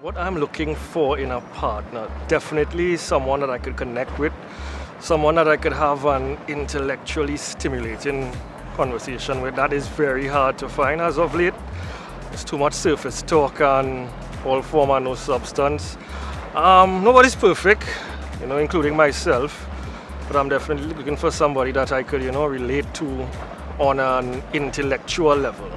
What I'm looking for in a partner, definitely someone that I could connect with, someone that I could have an intellectually stimulating conversation with. That is very hard to find as of late. It's too much surface talk and all form and no substance. Um, nobody's perfect, you know, including myself, but I'm definitely looking for somebody that I could, you know, relate to on an intellectual level.